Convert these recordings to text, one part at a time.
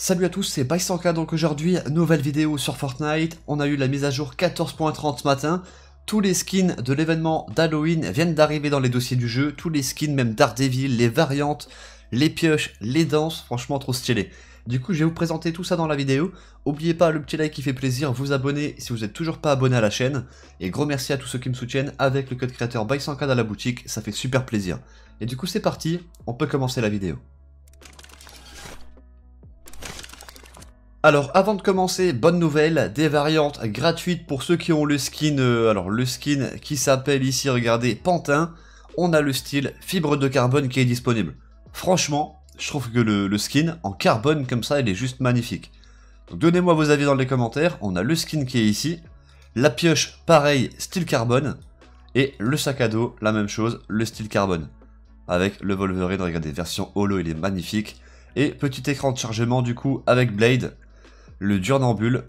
Salut à tous, c'est Bysanka, donc aujourd'hui, nouvelle vidéo sur Fortnite, on a eu la mise à jour 14.30 ce matin, tous les skins de l'événement d'Halloween viennent d'arriver dans les dossiers du jeu, tous les skins, même Daredevil, les variantes, les pioches, les danses, franchement trop stylé. Du coup, je vais vous présenter tout ça dans la vidéo. N'oubliez pas le petit like qui fait plaisir, vous abonner si vous n'êtes toujours pas abonné à la chaîne. Et gros merci à tous ceux qui me soutiennent avec le code créateur Bysanka dans la boutique, ça fait super plaisir. Et du coup, c'est parti, on peut commencer la vidéo. Alors avant de commencer, bonne nouvelle, des variantes gratuites pour ceux qui ont le skin, euh, alors le skin qui s'appelle ici, regardez, Pantin, on a le style fibre de carbone qui est disponible. Franchement, je trouve que le, skin en carbone comme ça, il est juste magnifique. Donnez-moi vos avis dans les commentaires, on a le skin qui est ici, la pioche pareil, style carbone, et le sac à dos, la même chose, le style carbone. Avec le Wolverine, regardez, version holo, il est magnifique. Et petit écran de chargement du coup avec Blade, le Durnambule,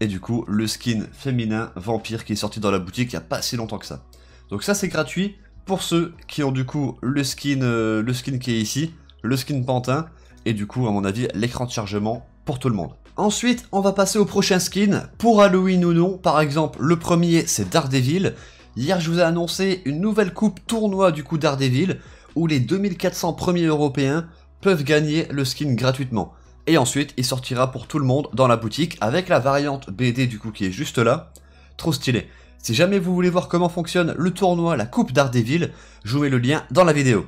et du coup le skin féminin vampire qui est sorti dans la boutique il n'y a pas si longtemps que ça. Donc ça c'est gratuit pour ceux qui ont du coup le skin, euh, le skin qui est ici, le skin pantin, et du coup à mon avis l'écran de chargement pour tout le monde. Ensuite, on va passer au prochain skin, pour Halloween ou non, par exemple, le premier c'est Daredevil. Hier, je vous ai annoncé une nouvelle coupe tournoi du coup Daredevil, où les 2400 premiers européens peuvent gagner le skin gratuitement. Et ensuite, il sortira pour tout le monde dans la boutique avec la variante BD du coup qui est juste là. Trop stylé. Si jamais vous voulez voir comment fonctionne le tournoi, la coupe d'Ardeville, je vous mets le lien dans la vidéo.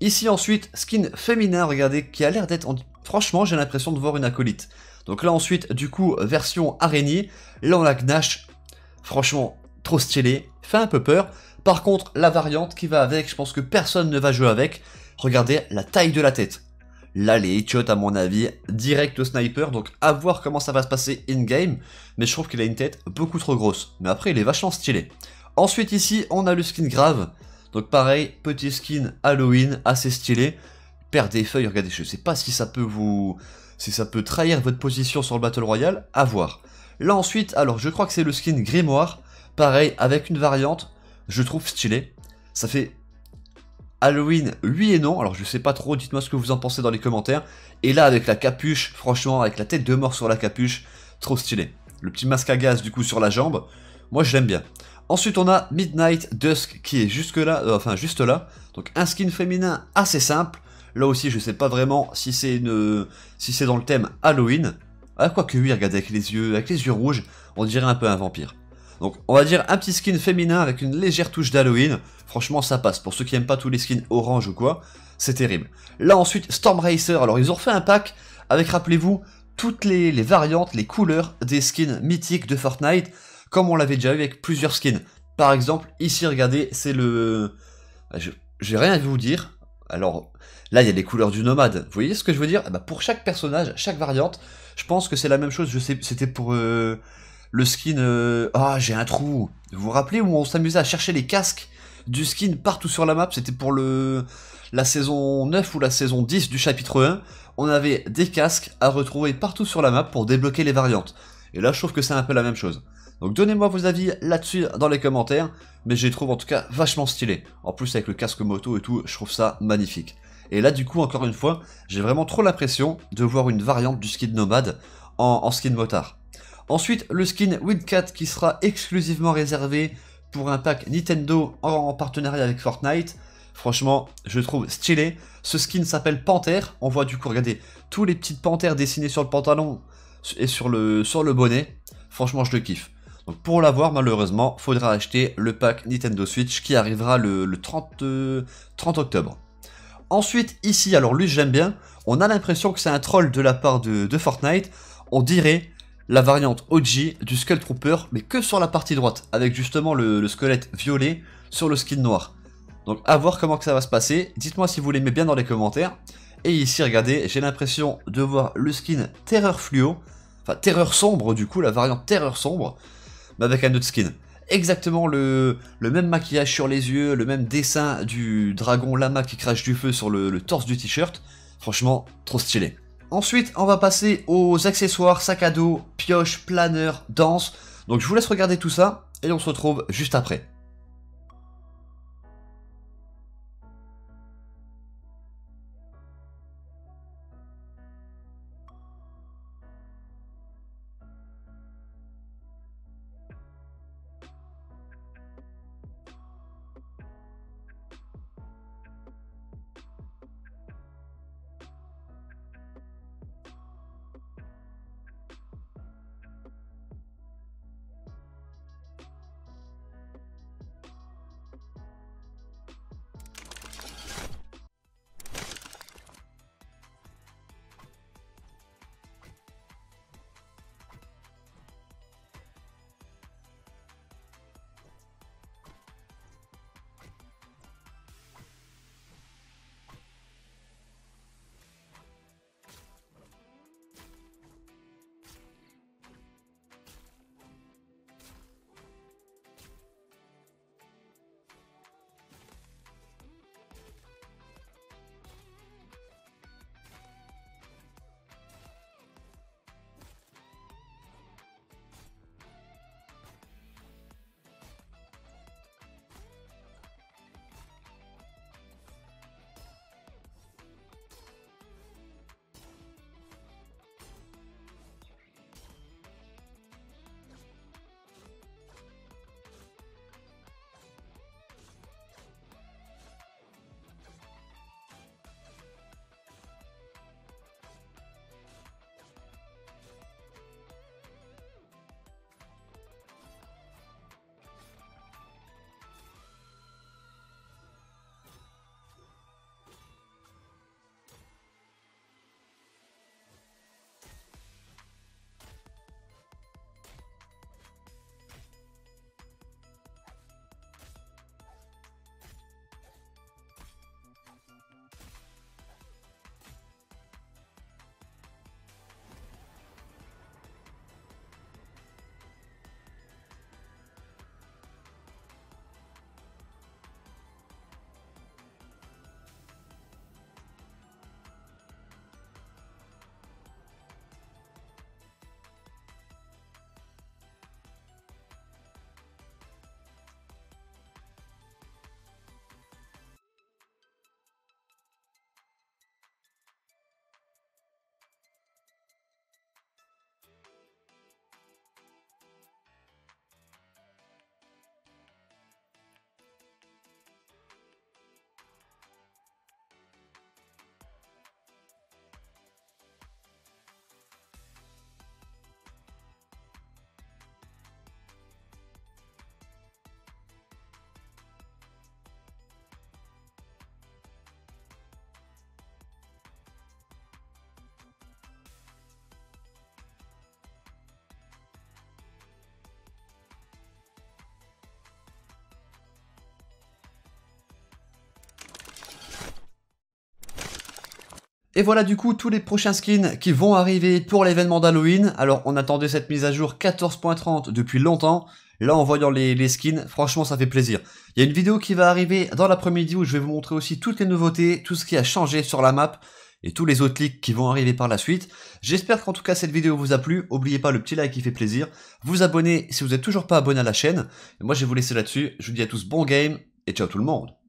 Ici ensuite, skin féminin, regardez, qui a l'air d'être... Franchement, j'ai l'impression de voir une acolyte. Donc là ensuite, du coup, version araignée. Là on a Gnash. Franchement, trop stylé. Fait un peu peur. Par contre, la variante qui va avec, je pense que personne ne va jouer avec. Regardez la taille de la tête. Là, les headshots, à mon avis, direct au sniper, donc à voir comment ça va se passer in-game, mais je trouve qu'il a une tête beaucoup trop grosse. Mais après, il est vachement stylé. Ensuite, ici, on a le skin grave. Donc pareil, petit skin Halloween, assez stylé. Perd des feuilles, regardez, je sais pas si ça peut vous... Si ça peut trahir votre position sur le Battle Royale, à voir. Là ensuite, alors je crois que c'est le skin Grimoire. Pareil, avec une variante, je trouve stylé. Ça fait Halloween, oui et non. Alors je sais pas trop, dites-moi ce que vous en pensez dans les commentaires. Et là avec la capuche, franchement avec la tête de mort sur la capuche, trop stylé. Le petit masque à gaz du coup sur la jambe, moi je l'aime bien. Ensuite on a Midnight Dusk qui est jusque là, euh, enfin juste là. Donc un skin féminin assez simple. Là aussi je sais pas vraiment si c'est si dans le thème Halloween. Ah quoi que oui, regardez avec les yeux, avec les yeux rouges, on dirait un peu un vampire. Donc on va dire un petit skin féminin avec une légère touche d'Halloween. Franchement ça passe. Pour ceux qui aiment pas tous les skins orange ou quoi, c'est terrible. Là ensuite Storm Racer. Alors ils ont refait un pack avec, rappelez-vous, toutes les, variantes, les couleurs des skins mythiques de Fortnite, comme on l'avait déjà eu avec plusieurs skins. Par exemple, ici regardez, c'est le... Je, j'ai rien à vous dire. Alors là il y a les couleurs du nomade. Vous voyez ce que je veux dire? Eh ben, Pour chaque personnage, chaque variante, je pense que c'est la même chose. Je sais, c'était pour... Euh, le skin... Euh, ah, j'ai un trou Vous vous rappelez où on s'amusait à chercher les casques du skin partout sur la map? C'était pour le la saison 9 ou la saison 10 du chapitre 1. On avait des casques à retrouver partout sur la map pour débloquer les variantes. Et là, je trouve que c'est un peu la même chose. Donc donnez-moi vos avis là-dessus dans les commentaires, mais je les trouve en tout cas vachement stylés. En plus avec le casque moto et tout, je trouve ça magnifique. Et là du coup, encore une fois, j'ai vraiment trop l'impression de voir une variante du skin nomade en, en skin motard. Ensuite, le skin Wildcat qui sera exclusivement réservé pour un pack Nintendo en partenariat avec Fortnite. Franchement, je trouve stylé. Ce skin s'appelle Panthère. On voit du coup, regardez, tous les petites panthères dessinées sur le pantalon et sur le, bonnet. Franchement, je le kiffe. Donc pour l'avoir, malheureusement, faudra acheter le pack Nintendo Switch qui arrivera le, 30, 30 octobre. Ensuite, ici, alors lui, j'aime bien. On a l'impression que c'est un troll de la part de Fortnite. On dirait la variante OG du Skull Trooper, mais que sur la partie droite, avec justement le, squelette violet sur le skin noir. Donc à voir comment ça va se passer, dites-moi si vous l'aimez bien dans les commentaires. Et ici, regardez, j'ai l'impression de voir le skin Terreur Fluo, enfin Terreur Sombre du coup, la variante Terreur Sombre, mais avec un autre skin. Exactement le même maquillage sur les yeux, le même dessin du dragon lama qui crache du feu sur le torse du t-shirt. Franchement, trop stylé. Ensuite, on va passer aux accessoires, sac à dos, pioche, planeur, danse. Donc je vous laisse regarder tout ça et on se retrouve juste après. Et voilà du coup tous les prochains skins qui vont arriver pour l'événement d'Halloween. Alors on attendait cette mise à jour 14.30 depuis longtemps. Là en voyant les, skins, franchement ça fait plaisir. Il y a une vidéo qui va arriver dans l'après-midi où je vais vous montrer aussi toutes les nouveautés, tout ce qui a changé sur la map et tous les autres leaks qui vont arriver par la suite. J'espère qu'en tout cas cette vidéo vous a plu. N'oubliez pas le petit like qui fait plaisir. Vous abonner si vous n'êtes toujours pas abonné à la chaîne. Moi je vais vous laisser là-dessus. Je vous dis à tous bon game et ciao tout le monde.